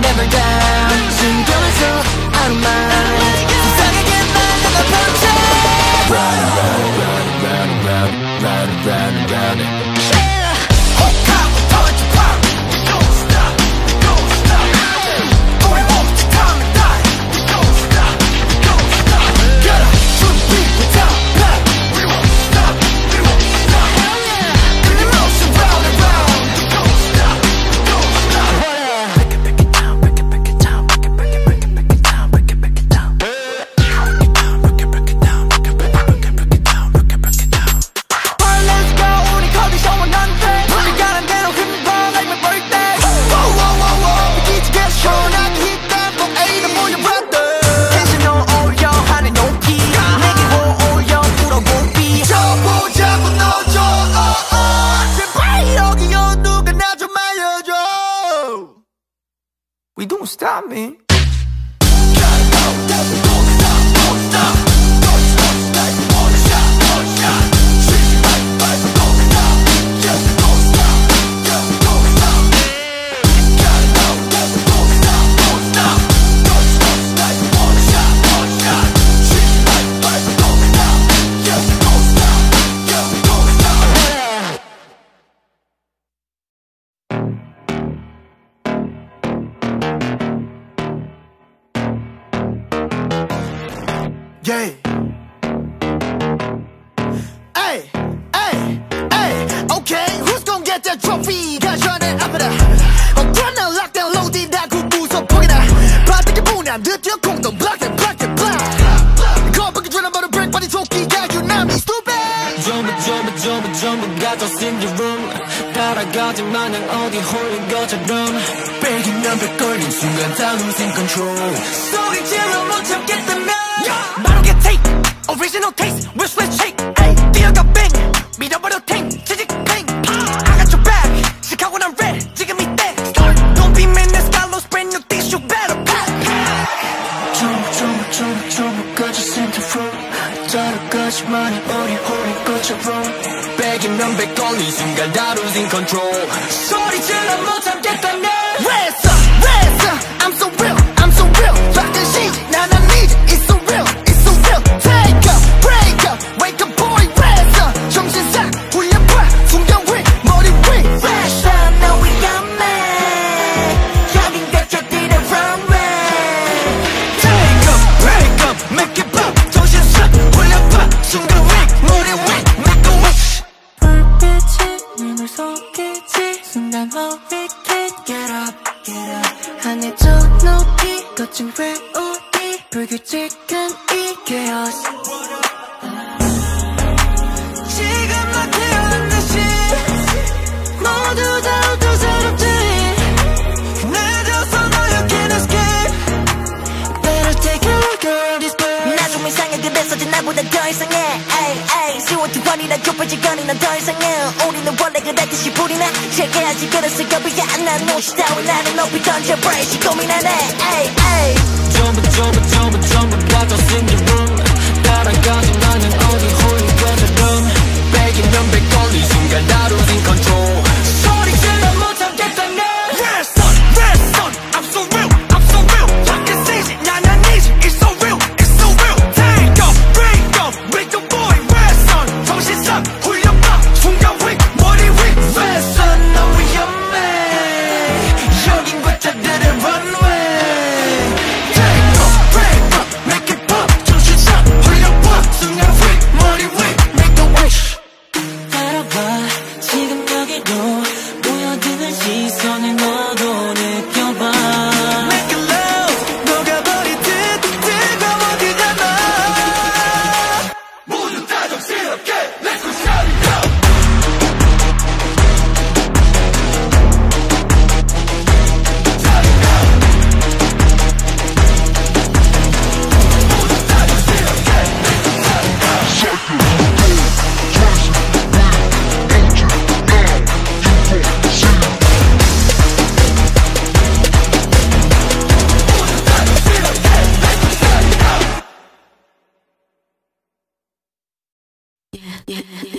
never down 숨겨놨어 out of mind 세상에게 날려가 펀치 혹하고 We don't stop me. Yeah. Hey, hey, hey. Okay, who's gonna get that trophy? 가셔는 앞에다. 어떠나 lockdown loading 다 구구석 포기다. 바닥에 보냐 늦어 공동 black and black and black. 거북이 주는 바로 break body 조끼가 유남이 stupid. 전부 전부 전부 전부 가져 in your room 따라가지 마냥 어디 홀린 것처럼 빼기면 백 걸린 순간 다 losing control. 소리 질러 못 참겠다면 original taste with switch shake. Ay, 뛰어가 bang 밀어버려 tank 지직 bang. I got your back 시카고 난 red 지금 이때 start. Don't be man that's got lost brand new things you better pack. 전부 전부 전부 전부 가져 center from 따라가지 마냥 어디 홀린 것처럼 빼기면 백 걸린 순간 다 losing control. 소리 질러 못 참겠다 이상해. 에이 에이 시원티원이나 좁아지거니 넌더 이상해. 우리는 원래 그랬듯이 불이나 체계하지 그랬을 겁이야. 난 옷이 따위 나는 높이 던져 브레이시 고민하네. 에이 에이. 전부 전부 전부 전부 your room 따라가지 마냥 어디 홀린 것처럼. 빼기면 백 걸린 순간 다 losing control. 소리 你。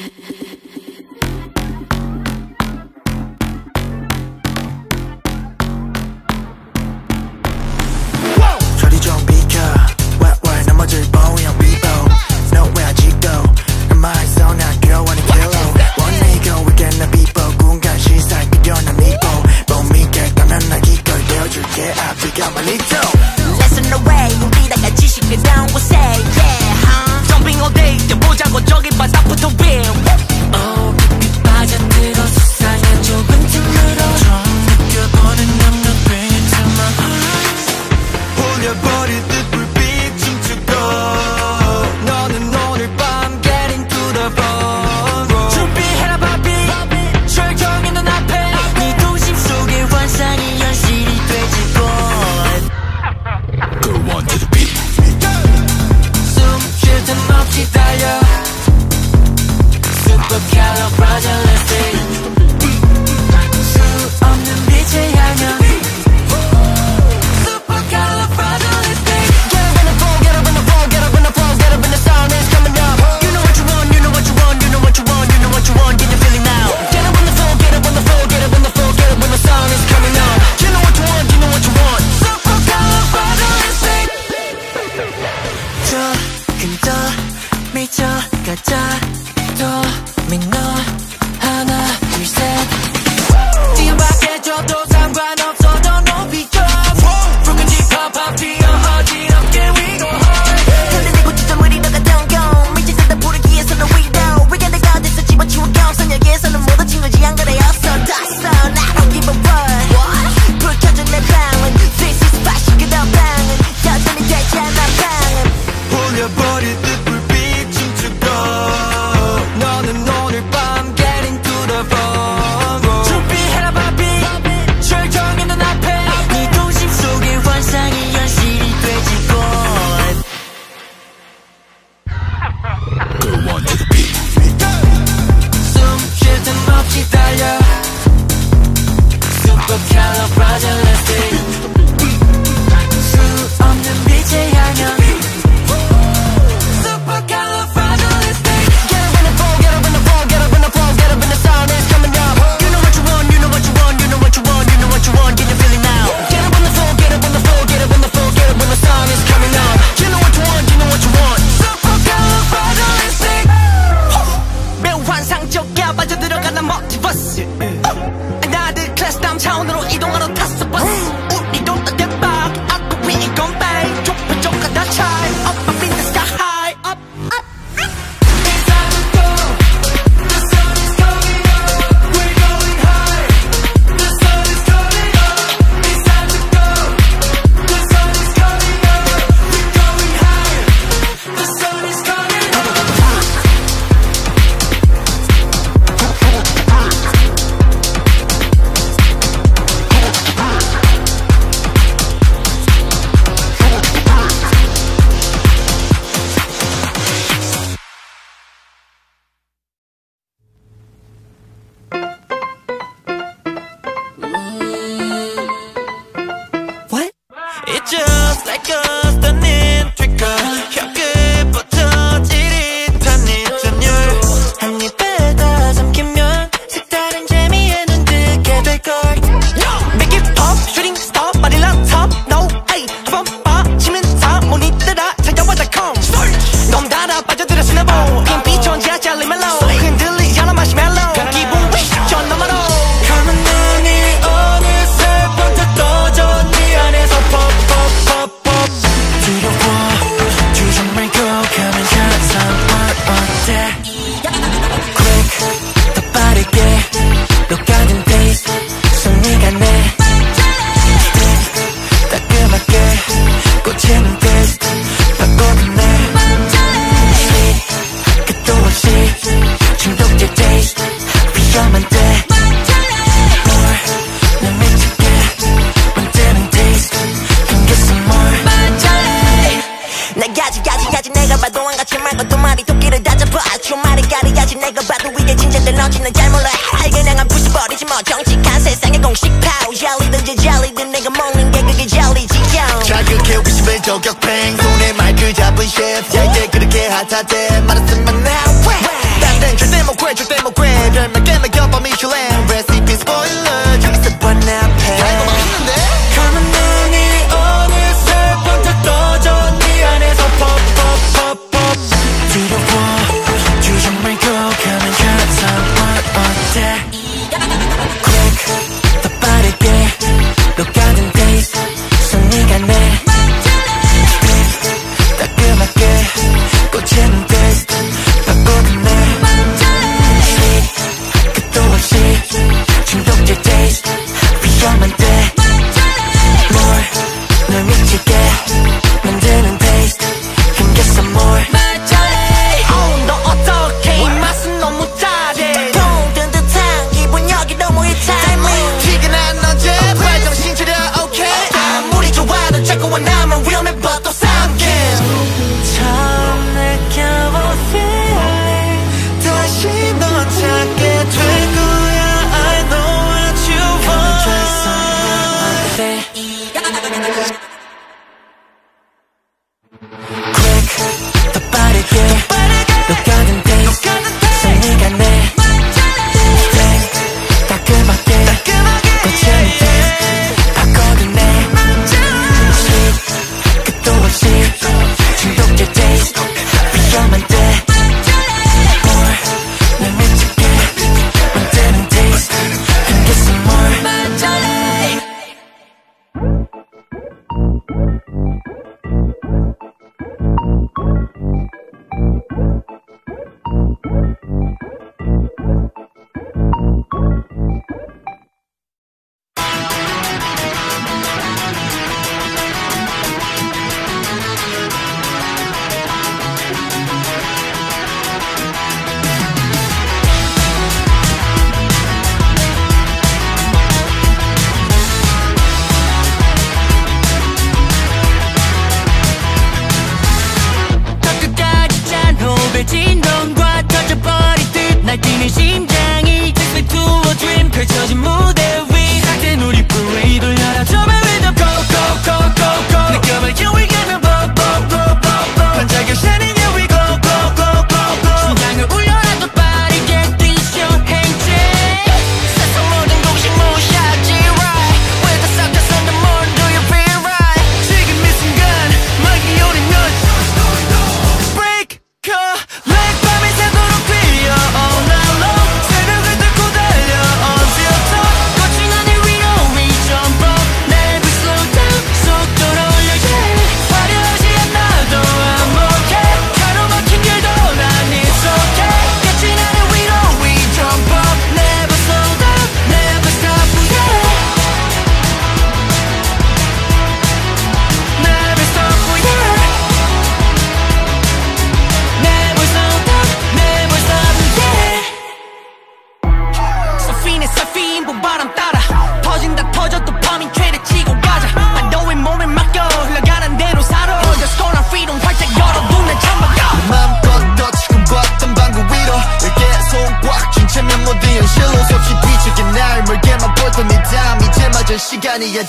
저격팽. 손에 마이크 잡은 셰프. 제게 그렇게 핫하대. 말았으면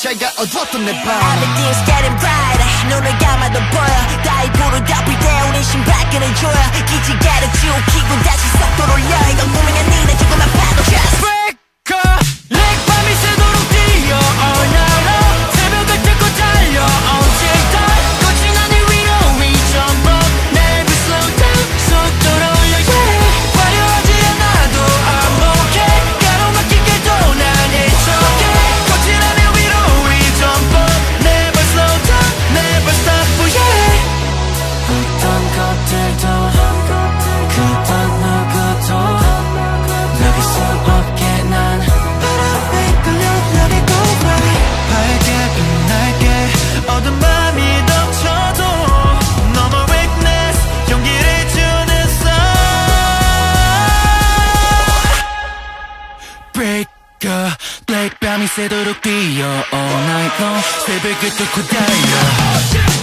제가 어두웠던 내 밤 Everything's getting brighter. 눈을 감아도 보여. 다이브로 덮을 때 우린 신발 끈을 줘요. 기지개를 지우키고 다시 속도를 올려. 이건 분명히 새도록 뛰어 All night long 새벽에 또 고달려